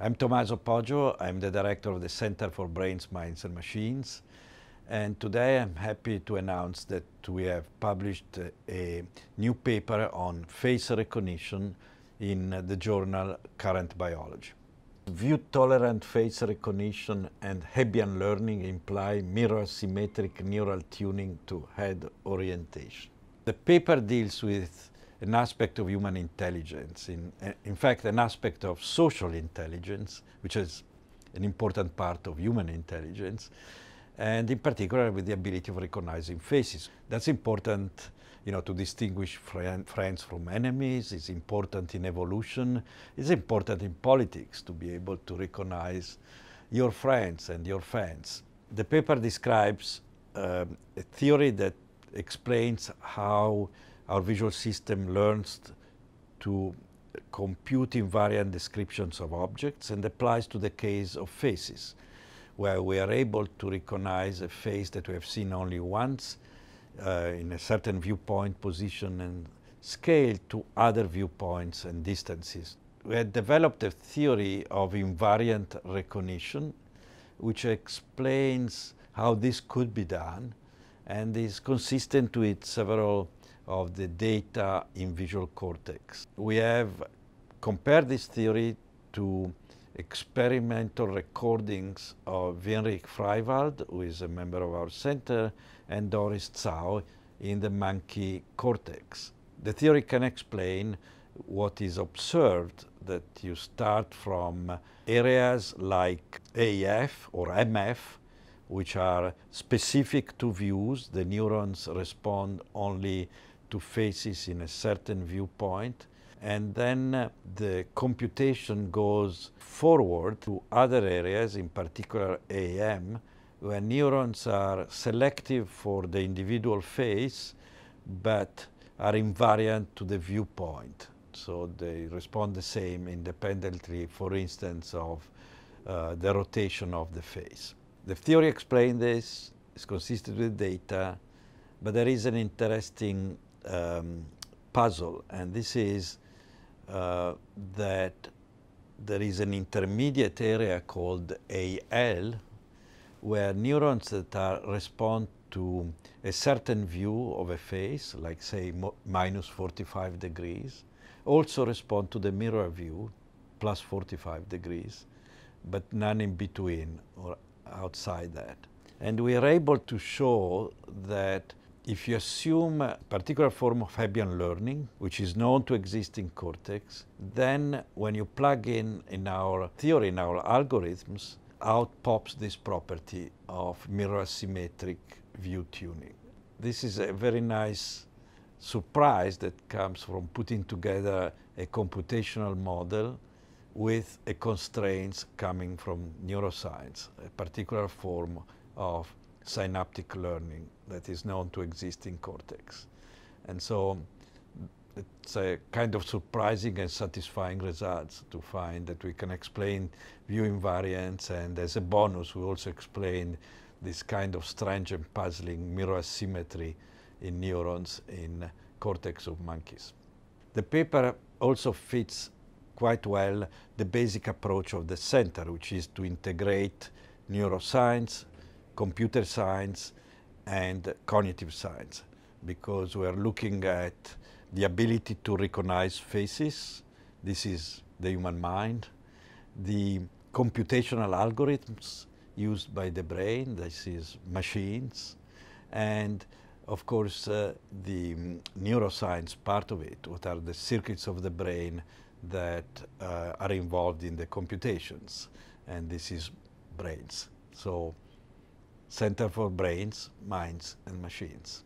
I'm Tommaso Poggio. I'm the director of the Center for Brains, Minds and Machines. And today I'm happy to announce that we have published a new paper on face recognition in the journal Current Biology. View-tolerant face recognition and Hebbian learning imply mirror-symmetric neural tuning to head orientation. The paper deals with an aspect of human intelligence, in, in fact, an aspect of social intelligence, which is an important part of human intelligence, and in particular with the ability of recognizing faces. That's important you know, to distinguish friend, friends from enemies. It's important in evolution. It's important in politics to be able to recognize your friends and your fans. The paper describes uh, a theory that explains how our visual system learns to compute invariant descriptions of objects and applies to the case of faces, where we are able to recognize a face that we have seen only once uh, in a certain viewpoint, position, and scale to other viewpoints and distances. We had developed a theory of invariant recognition, which explains how this could be done and is consistent with several of the data in visual cortex. We have compared this theory to experimental recordings of Winrich Freiwald, who is a member of our center, and Doris Tsao in the monkey cortex. The theory can explain what is observed that you start from areas like AF or MF, which are specific to views. The neurons respond only to faces in a certain viewpoint. And then uh, the computation goes forward to other areas, in particular AM, where neurons are selective for the individual face, but are invariant to the viewpoint. So they respond the same independently, for instance, of uh, the rotation of the face. The theory explained this, is consistent with data, but there is an interesting um, puzzle, and this is uh, that there is an intermediate area called AL, where neurons that are respond to a certain view of a face, like say minus 45 degrees, also respond to the mirror view, plus 45 degrees, but none in between or outside that. And we are able to show that if you assume a particular form of Hebbian learning, which is known to exist in cortex, then when you plug in in our theory, in our algorithms, out pops this property of mirror symmetric view tuning. This is a very nice surprise that comes from putting together a computational model with a constraints coming from neuroscience, a particular form of synaptic learning that is known to exist in cortex. And so it's a kind of surprising and satisfying results to find that we can explain view invariance and as a bonus we also explain this kind of strange and puzzling mirror symmetry in neurons in cortex of monkeys. The paper also fits quite well the basic approach of the center, which is to integrate neuroscience, computer science and cognitive science because we are looking at the ability to recognize faces. This is the human mind. The computational algorithms used by the brain, this is machines. And of course, uh, the neuroscience part of it, what are the circuits of the brain that uh, are involved in the computations. And this is brains. So Center for Brains, Minds and Machines.